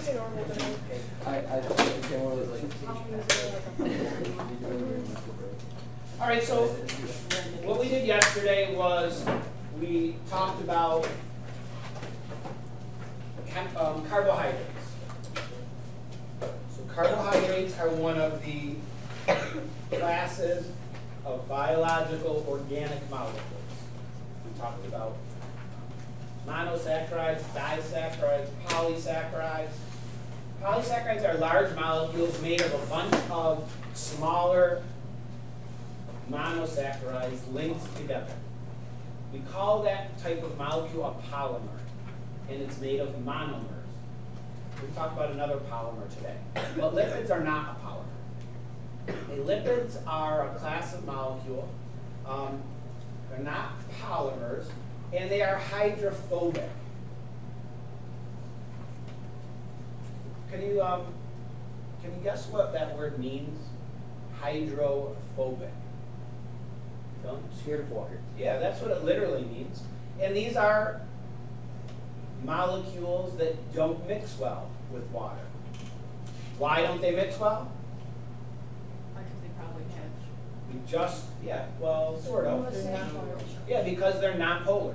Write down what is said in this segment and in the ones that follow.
like a normal thing. I, I became one of those like. All right, so what we did yesterday was we talked about um, carbohydrates. So carbohydrates are one of the classes of biological organic molecules. We talked about monosaccharides, disaccharides, polysaccharides. Polysaccharides are large molecules made of a bunch of smaller monosaccharides linked together. We call that type of molecule a polymer, and it's made of monomers. We'll talk about another polymer today. But lipids are not a polymer. Lipids are a class of molecule. Um, they're not polymers, and they are hydrophobic. Can you um, can you guess what that word means? Hydrophobic. Don't? Scared of water. Yeah, that's what it literally means. And these are molecules that don't mix well with water. Why don't they mix well? Because they probably catch. We just, yeah, well, sort of. They're not polar. Yeah, because they're nonpolar.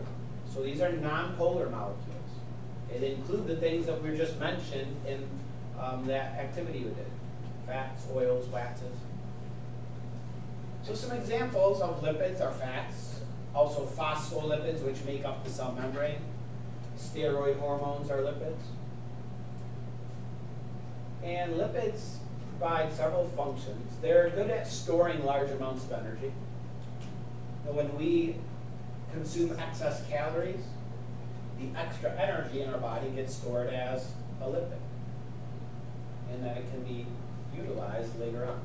So these are nonpolar molecules. It include the things that we just mentioned in um, that activity we did. Fats, oils, waxes. So some examples of lipids are fats, also phospholipids, which make up the cell membrane. Steroid hormones are lipids. And lipids provide several functions. They're good at storing large amounts of energy. When we consume excess calories, the extra energy in our body gets stored as a lipid. And that it can be utilized later on.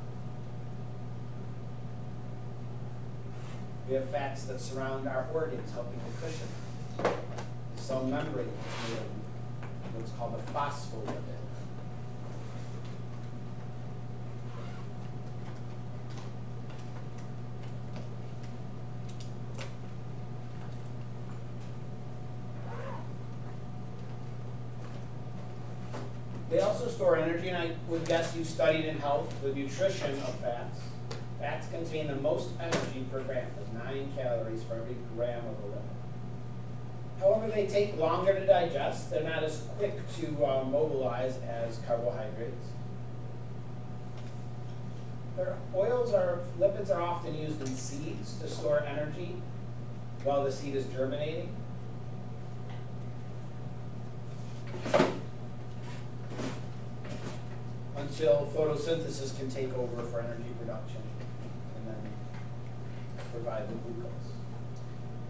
We have fats that surround our organs, helping to cushion. The cell membrane is made of what's called a phospholipid. They also store energy, and I would guess you studied in health the nutrition of fats. Fats contain the most energy per gram, with nine calories for every gram of a lipid. However, they take longer to digest. They're not as quick to uh, mobilize as carbohydrates. Their oils are, lipids are often used in seeds to store energy while the seed is germinating. Until photosynthesis can take over for energy production and then provide the glucose.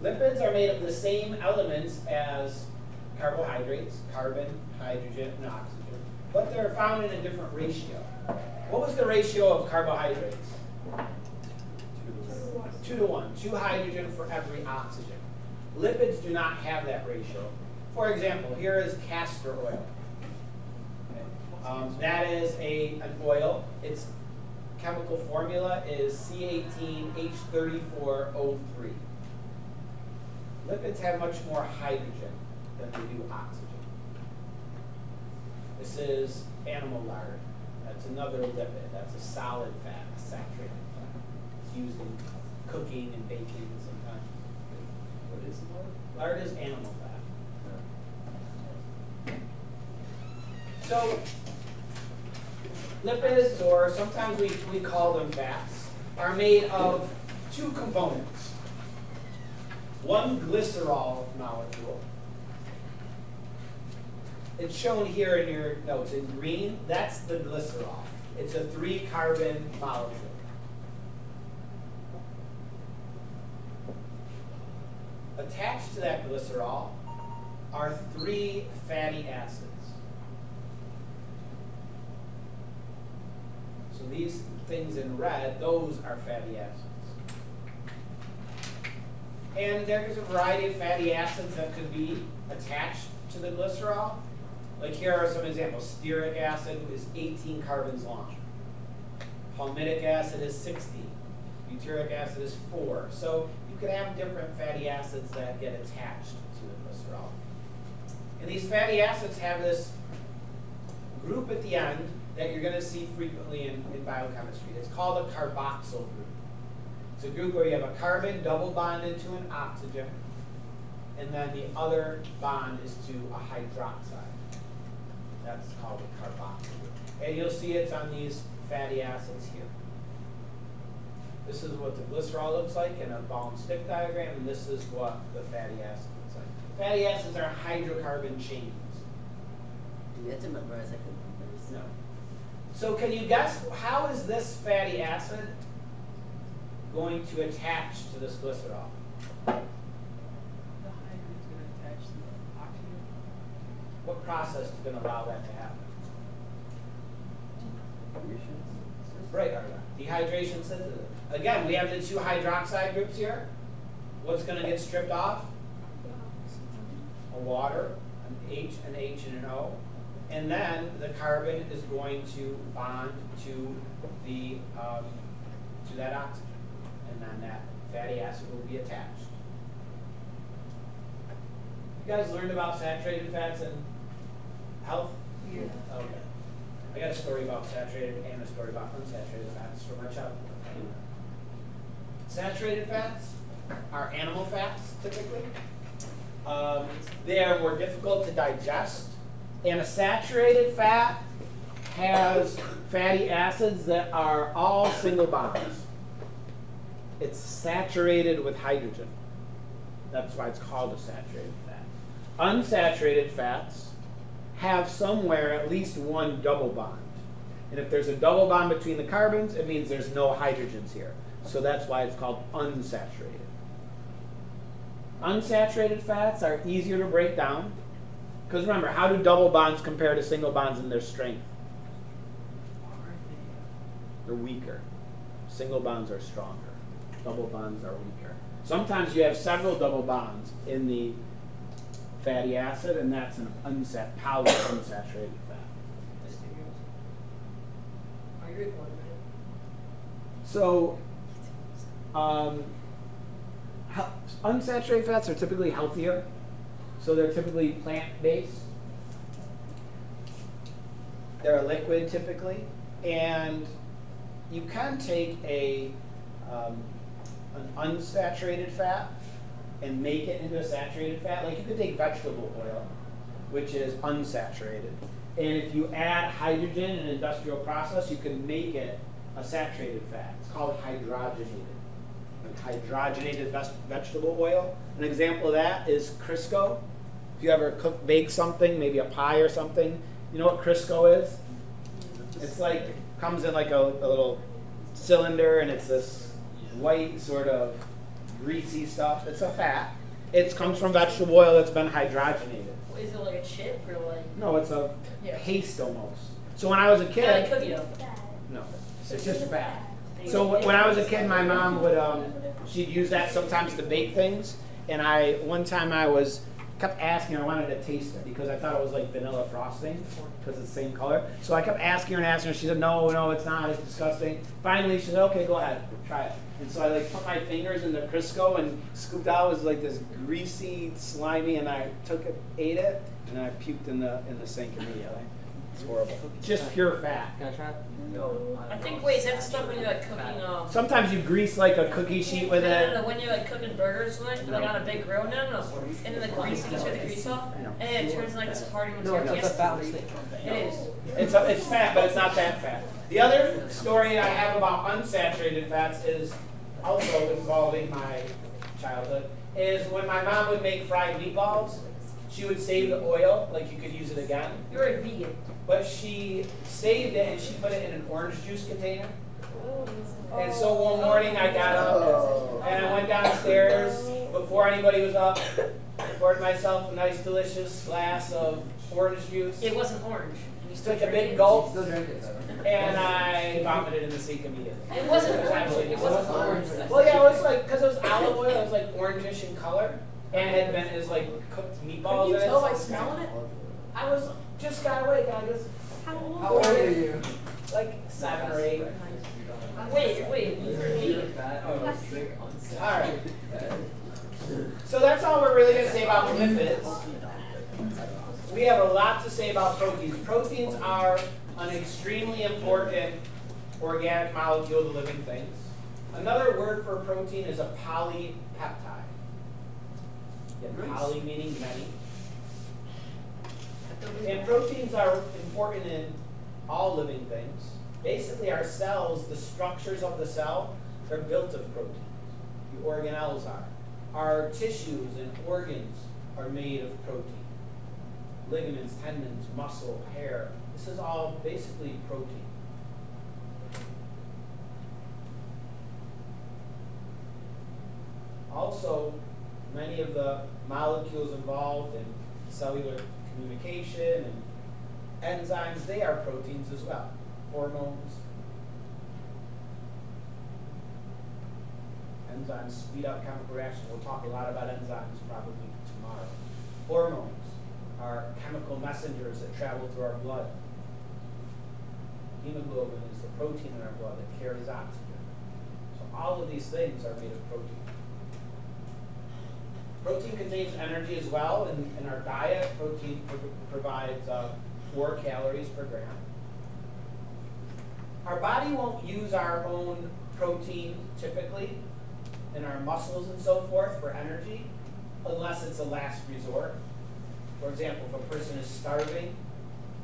Lipids are made of the same elements as carbohydrates, carbon, hydrogen, and oxygen, but they're found in a different ratio. What was the ratio of carbohydrates? Two to one, two hydrogen for every oxygen. Lipids do not have that ratio. For example, here is castor oil. Um, that is a, an oil. Its chemical formula is C18H34O3. Lipids have much more hydrogen than they do oxygen. This is animal lard. That's another lipid. That's a solid fat, a saturated fat. It's used in cooking and baking sometimes. What is lard? Lard is animal fat. So, lipids, or sometimes we, we call them fats, are made of two components. One glycerol molecule. It's shown here in your notes in green. That's the glycerol. It's a three carbon molecule. Attached to that glycerol are three fatty acids. So these things in red, those are fatty acids. And there's a variety of fatty acids that could be attached to the glycerol. Like here are some examples. Stearic acid is 18 carbons long. Palmitic acid is 60. Butyric acid is 4. So you could have different fatty acids that get attached to the glycerol. And these fatty acids have this group at the end that you're gonna see frequently in, in biochemistry. It's called a carboxyl group. It's a group where you have a carbon double bonded to an oxygen, and then the other bond is to a hydroxide. That's called a carboxyl group. And you'll see it's on these fatty acids here. This is what the glycerol looks like in a ball and stick diagram, and this is what the fatty acid looks like. Fatty acids are hydrocarbon chains. Do we have to memorize? No. So can you guess how is this fatty acid going to attach to this glycerol? The hydrogen's gonna attach to the oxygen. What process is going to allow that to happen? Dehydration. Right, Arla. Dehydration synthesis. Again, we have the two hydroxide groups here. What's going to get stripped off? A water, an H, an H, and an O. And then the carbon is going to bond to the um, to that oxygen, and then that fatty acid will be attached. You guys learned about saturated fats and health? Yeah. Okay. I got a story about saturated and a story about unsaturated fats from my childhood. Saturated fats are animal fats typically. Um, they are more difficult to digest. And a saturated fat has fatty acids that are all single bonds. It's saturated with hydrogen. That's why it's called a saturated fat. Unsaturated fats have somewhere at least one double bond. And if there's a double bond between the carbons, it means there's no hydrogens here. So that's why it's called unsaturated. Unsaturated fats are easier to break down. Because remember, how do double bonds compare to single bonds in their strength? They're weaker. Single bonds are stronger. Double bonds are weaker. Sometimes you have several double bonds in the fatty acid, and that's an unsat fat. So, um, unsaturated fats are typically healthier. So they're typically plant-based. They're a liquid typically, and you can take a um, an unsaturated fat and make it into a saturated fat. Like you could take vegetable oil, which is unsaturated, and if you add hydrogen in an industrial process, you can make it a saturated fat. It's called hydrogenated. Like hydrogenated vegetable oil. An example of that is Crisco. If you ever cook, bake something, maybe a pie or something, you know what Crisco is? It's like comes in like a, a little cylinder, and it's this white sort of greasy stuff. It's a fat. It comes from vegetable oil that's been hydrogenated. Is it like a chip or like? No, it's a Yeah. paste almost. So when I was a Kind of kid, cookie dough. no, it's just fat. So when I was a kid, my mom would um, she'd use that sometimes to bake things, and I one time I was kept asking her, I wanted to taste it because I thought it was like vanilla frosting because it's the same color. So I kept asking her and asking her. She said, No, no, it's not. It's disgusting. Finally, she said, Okay, go ahead, try it. And so I like put my fingers in the Crisco and scooped out. Was like this greasy, slimy, and I took it, ate it, and then I puked in the in the sink immediately. It's horrible. Just pure fat. Can I try it? No. I think wait, is that the stuff when you're like cooking um? Sometimes you grease like a cookie sheet with no, no, it. no, when you're like cooking burgers like, like on a big grill, no, no, no. And then the grease, you turn the grease off, and then it turns like this hardy No, material. it's a fat mistake. It is. It's, a, it's fat, but it's not that fat. The other story I have about unsaturated fats is also involving my childhood. Is when my mom would make fried meatballs, she would save the oil, like you could use it again. You're a vegan. But she saved it and she put it in an orange juice container. Oh, and so one morning I got up oh. and I went downstairs before anybody was up, poured myself a nice delicious glass of orange juice, It wasn't orange. and you still took a big it. gulp, Still drink it though. and I vomited in the sink immediately. It wasn't It orange. It wasn't orange. Well, yeah, it was like because it was olive oil, it was like orangish in color, and it had been it like cooked meatballs. Can you tell by smelling it? I was just got awake. I was How old? How old are you? like seven or eight. Wait, wait, you're a vegan. All right. So that's all we're really gonna say about lipids. we have a lot to say about proteins. Proteins are an extremely important organic molecule to living things. Another word for protein is a polypeptide. Nice. poly meaning many. And proteins are important in all living things. Basically, our cells, the structures of the cell, they're built of proteins. The organelles are. Our tissues and organs are made of protein. Ligaments, tendons, muscle, hair. This is all basically protein. Also, many of the molecules involved in cellular communication and enzymes, they are proteins as well. Hormones. Enzymes speed up chemical reactions. We'll talk a lot about enzymes probably tomorrow. Hormones are chemical messengers that travel through our blood. Hemoglobin is the protein in our blood that carries oxygen. So all of these things are made of protein. Protein contains energy as well. In, in our diet, protein pro- provides uh, four calories per gram. Our body won't use our own protein typically in our muscles and so forth for energy unless it's a last resort. For example, if a person is starving,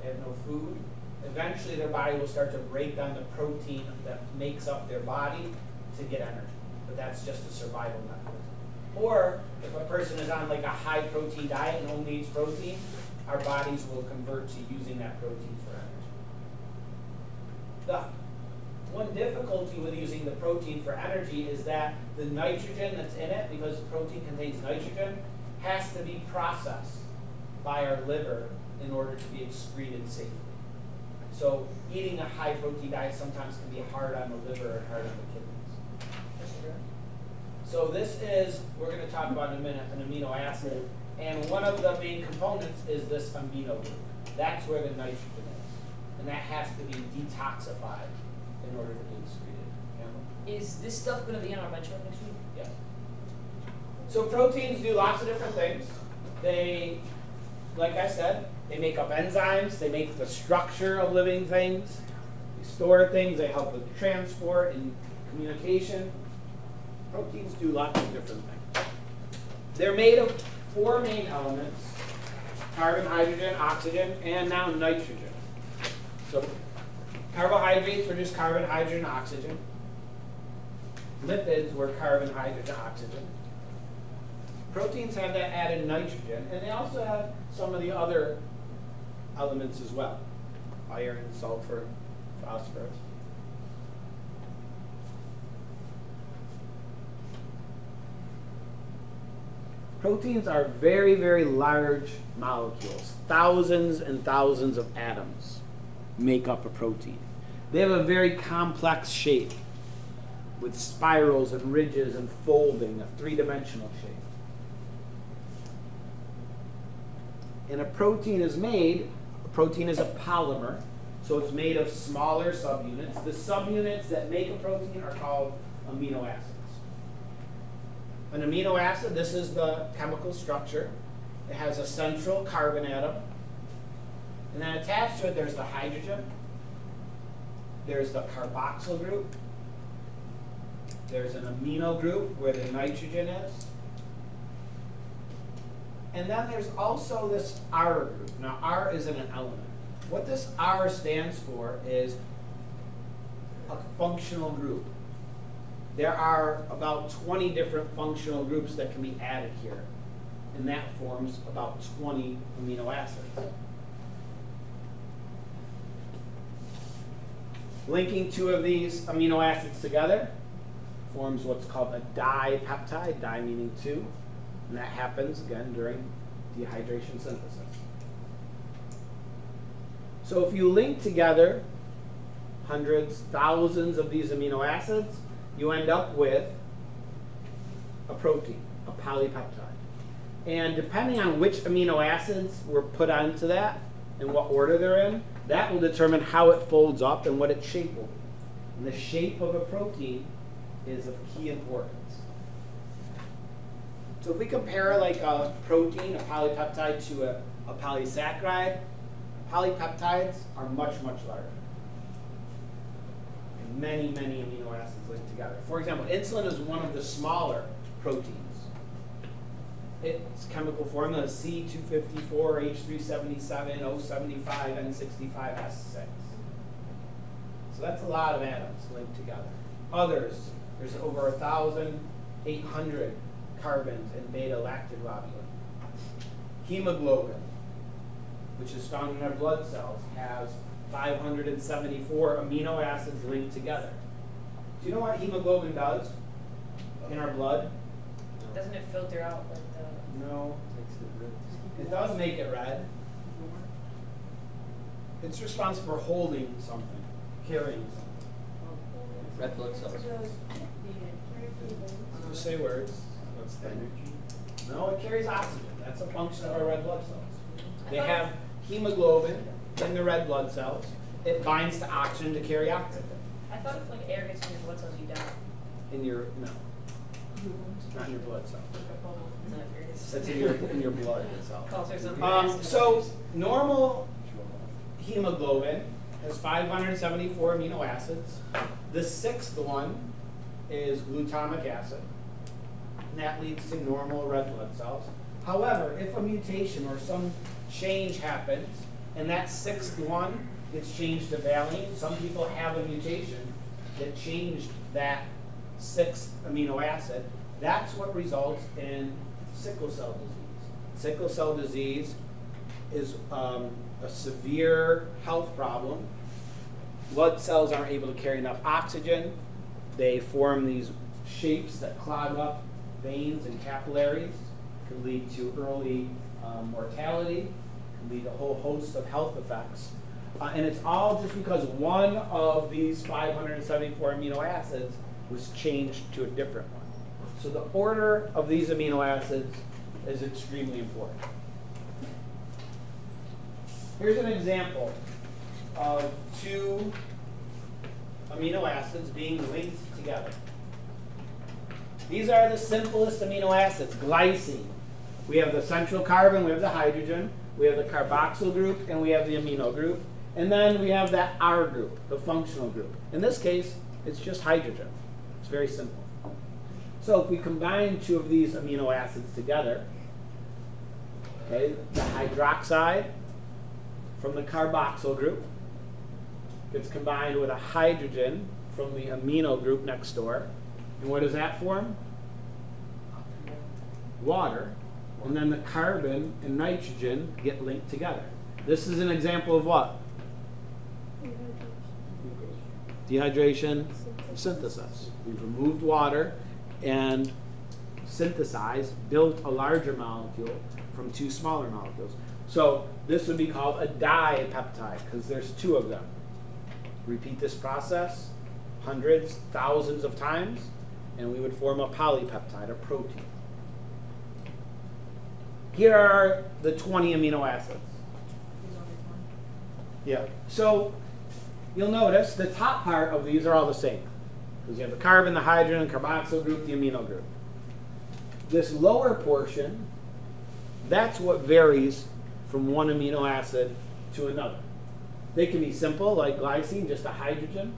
they have no food, eventually their body will start to break down the protein that makes up their body to get energy. But that's just a survival mechanism. Or if a person is on like a high protein diet and only eats protein, our bodies will convert to using that protein for energy. The one difficulty with using the protein for energy is that the nitrogen that's in it, because protein contains nitrogen, has to be processed by our liver in order to be excreted safely. So eating a high protein diet sometimes can be hard on the liver and hard on the kidneys. So this is, we're gonna talk about in a minute, an amino acid. And one of the main components is this amino group. That's where the nitrogen is. And that has to be detoxified in order to be excreted. Is this stuff gonna be on our benchmark next week? Yes. So proteins do lots of different things. They, like I said, they make up enzymes, they make the structure of living things, they store things, they help with transport and communication. Proteins do lots of different things. They're made of four main elements, carbon, hydrogen, oxygen, and now nitrogen. So carbohydrates were just carbon, hydrogen, oxygen. Lipids were carbon, hydrogen, oxygen. Proteins have that added nitrogen, and they also have some of the other elements as well. Iron, sulfur, phosphorus. Proteins are very, very large molecules. Thousands and thousands of atoms make up a protein. They have a very complex shape with spirals and ridges and folding, a three dimensional shape. And a protein is made, a protein is a polymer, so it's made of smaller subunits. The subunits that make a protein are called amino acids. An amino acid, this is the chemical structure. It has a central carbon atom. And then attached to it, there's the hydrogen. There's the carboxyl group. There's an amino group where the nitrogen is. And then there's also this R group. Now, R isn't an element. What this R stands for is a functional group. There are about 20 different functional groups that can be added here. And that forms about 20 amino acids. Linking two of these amino acids together forms what's called a dipeptide, di meaning two, and that happens again during dehydration synthesis. So if you link together hundreds, thousands of these amino acids, you end up with a protein, a polypeptide. And depending on which amino acids were put onto that and what order they're in, that will determine how it folds up and what its shape will be. And the shape of a protein is of key importance. So if we compare like a protein, a polypeptide to a, a polysaccharide, polypeptides are much, much larger. Many, many amino acids linked together. For example, insulin is one of the smaller proteins. Its chemical formula is C254H377O75N65S6. So that's a lot of atoms linked together. Others, there's over a thousand eight hundred carbons in beta lactoglobulin. Hemoglobin, which is found in our blood cells, has 574 amino acids linked together. Do you know what hemoglobin does in our blood? Doesn't it filter out like the? No. It does make it red. It's responsible for holding something, carrying something. Red blood cells. Just say words. What's the energy? No, it carries oxygen. That's a function of our red blood cells. They have hemoglobin in the red blood cells. It binds to oxygen to carry oxygen. I thought if like air gets in your blood cells, you die. In your no, not in your blood cells. Isn't that great? It's in your in your blood itself. Calls her something. Um, so normal hemoglobin has 574 amino acids. The sixth one is glutamic acid. And that leads to normal red blood cells. However, if a mutation or some change happens and that sixth one gets changed to valine, some people have a mutation that changed that sixth amino acid. That's what results in sickle cell disease. Sickle cell disease is um, a severe health problem. Blood cells aren't able to carry enough oxygen. They form these shapes that clog up veins and capillaries, can lead to early um, mortality, lead a whole host of health effects. Uh, and it's all just because one of these 574 amino acids was changed to a different one. So the order of these amino acids is extremely important. Here's an example of two amino acids being linked together. These are the simplest amino acids, glycine. We have the central carbon, we have the hydrogen, we have the carboxyl group, and we have the amino group. And then we have that R group, the functional group. In this case, it's just hydrogen. It's very simple. So if we combine two of these amino acids together, okay, the hydroxide from the carboxyl group gets combined with a hydrogen from the amino group next door. And what does that form? Water. And then the carbon and nitrogen get linked together. This is an example of what? Dehydration, synthesis. We've removed water and synthesized, built a larger molecule from two smaller molecules. So this would be called a dipeptide because there's two of them. Repeat this process hundreds, thousands of times, and we would form a polypeptide, a protein. Here are the 20 amino acids. Yeah. So you'll notice the top part of these are all the same. Because you have the carbon, the hydrogen, the carboxyl group, the amino group. This lower portion, that's what varies from one amino acid to another. They can be simple, like glycine, just a hydrogen,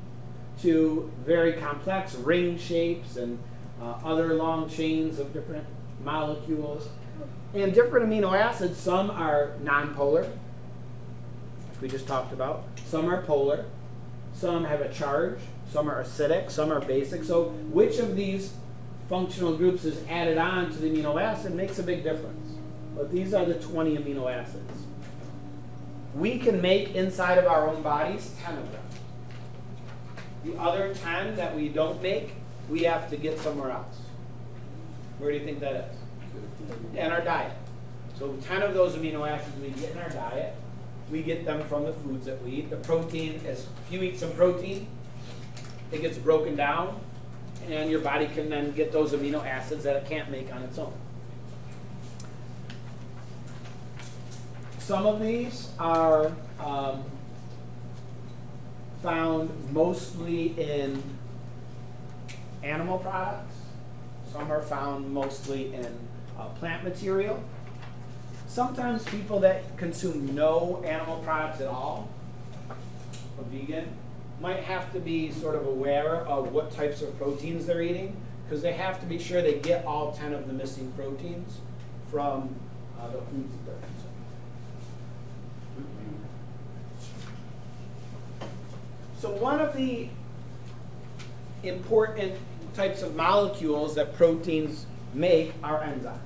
to very complex ring shapes and uh, other long chains of different molecules. And different amino acids, some are nonpolar, which we just talked about. Some are polar. Some have a charge. Some are acidic. Some are basic. So which of these functional groups is added on to the amino acid makes a big difference. But these are the 20 amino acids. We can make inside of our own bodies 10 of them. The other 10 that we don't make, we have to get somewhere else. Where do you think that is? In our diet. So 10 of those amino acids we get in our diet. We get them from the foods that we eat. The protein is, if you eat some protein, it gets broken down, and your body can then get those amino acids that it can't make on its own. Some of these are um, found mostly in animal products. Some are found mostly in uh, plant material. Sometimes people that consume no animal products at all, a vegan, might have to be sort of aware of what types of proteins they're eating, because they have to be sure they get all ten of the missing proteins from uh, the foods that they're consuming. So one of the important types of molecules that proteins make are enzymes.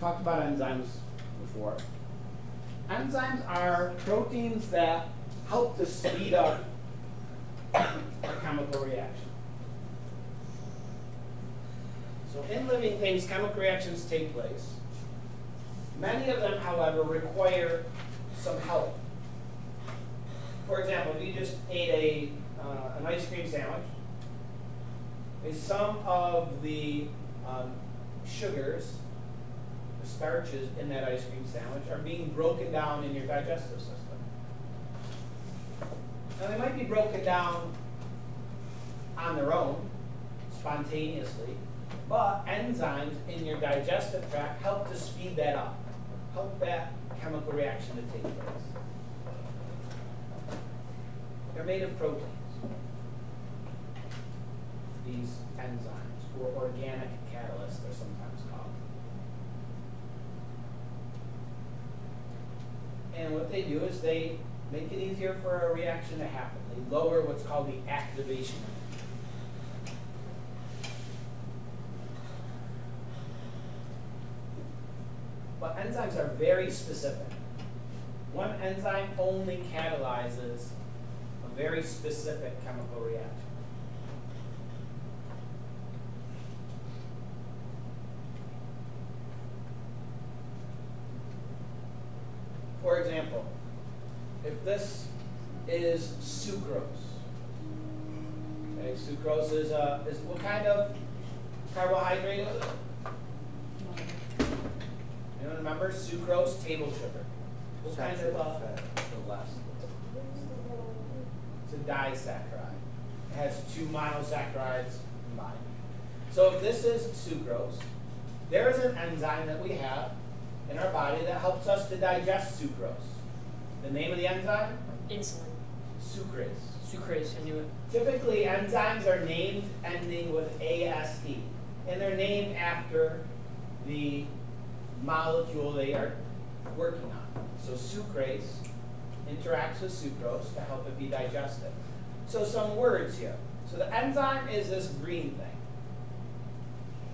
Talked about enzymes before. Enzymes are proteins that help to speed up a chemical reaction. So in living things, chemical reactions take place. Many of them, however, require some help. For example, if you just ate a, uh, an ice cream sandwich, some of the um, sugars, starches in that ice cream sandwich are being broken down in your digestive system. Now, they might be broken down on their own, spontaneously, but enzymes in your digestive tract help to speed that up, help that chemical reaction to take place. They're made of proteins. These enzymes, or organic catalysts, they're sometimes called. And what they do is they make it easier for a reaction to happen. They lower what's called the activation. But enzymes are very specific. One enzyme only catalyzes a very specific chemical reaction. For example, if this is sucrose, okay, sucrose is, uh, is what kind of carbohydrate is it? Anyone remember sucrose, table sugar? What kind of, uh, The last. it's a disaccharide. It has two monosaccharides combined. So if this is sucrose, there is an enzyme that we have in our body that helps us to digest sucrose. The name of the enzyme? Insulin. Sucrase. Sucrase, I knew it. Typically, enzymes are named ending with ASE, and they're named after the molecule they are working on. So sucrase interacts with sucrose to help it be digested. So some words here. So the enzyme is this green thing.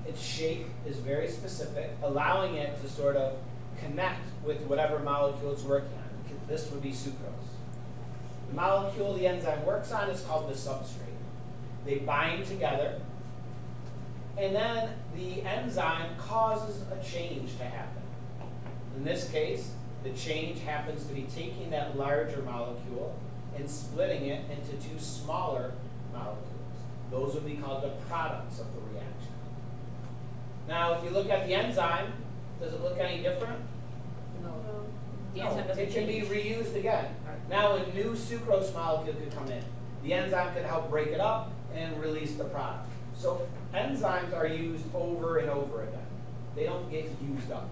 Its shape is very specific, allowing it to sort of connect with whatever molecule it's working on. This would be sucrose. The molecule the enzyme works on is called the substrate. They bind together, and then the enzyme causes a change to happen. In this case, the change happens to be taking that larger molecule and splitting it into two smaller molecules. Those would be called the products of the reaction. Now, if you look at the enzyme, does it look any different? No. The No, it can be reused again. Now a new sucrose molecule could come in. The enzyme could help break it up and release the product. So enzymes are used over and over again. They don't get used up.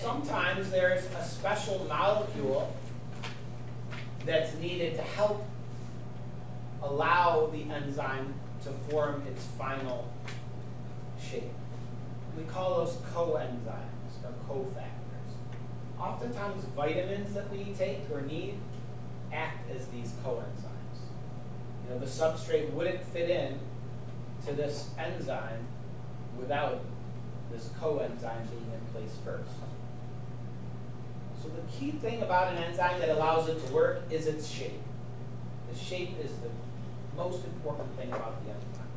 Sometimes there's a special molecule that's needed to help allow the enzyme to form its final shape. We call those coenzymes or cofactors. Oftentimes vitamins that we take or need act as these coenzymes. You know, the substrate wouldn't fit in to this enzyme without this coenzyme being in place first. So the key thing about an enzyme that allows it to work is its shape. The shape is the most important thing about the enzyme.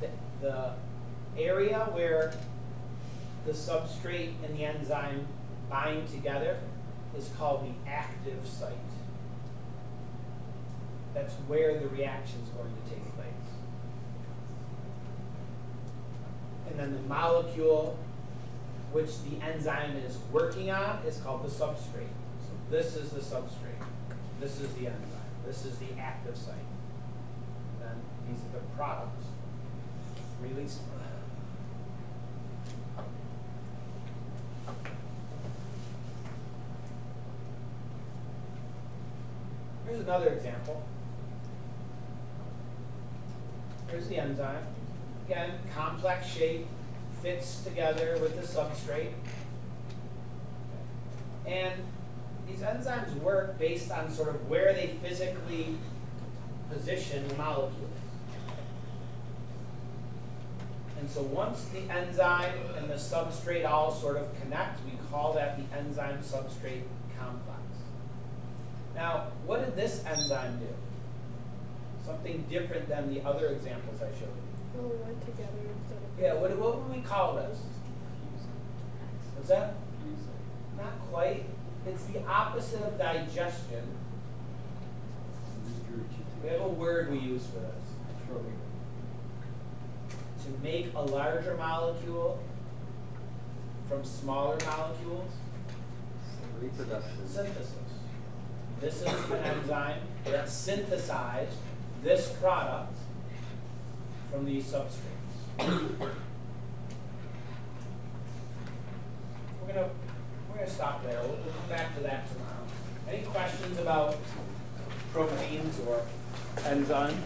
The, the area where the substrate and the enzyme bind together is called the active site. That's where the reaction is going to take place. And then the molecule which the enzyme is working on is called the substrate. So this is the substrate. This is the enzyme. This is the active site. Then these are the products released. Here's another example. Here's the enzyme. Again, complex shape, fits together with the substrate. And these enzymes work based on sort of where they physically position the molecules. And so once the enzyme and the substrate all sort of connect, we call that the enzyme substrate complex. Now, what did this enzyme do? Something different than the other examples I showed you. Oh, we went together instead of. Yeah, what, what would we call this? What's that? Not quite. It's the opposite of digestion. We have a word we use for this. To make a larger molecule from smaller molecules, Reproduction. synthesis. This is an enzyme that synthesized this product from these substrates. We're gonna, we're gonna stop there, we'll, we'll come back to that tomorrow. Any questions about proteins or enzymes?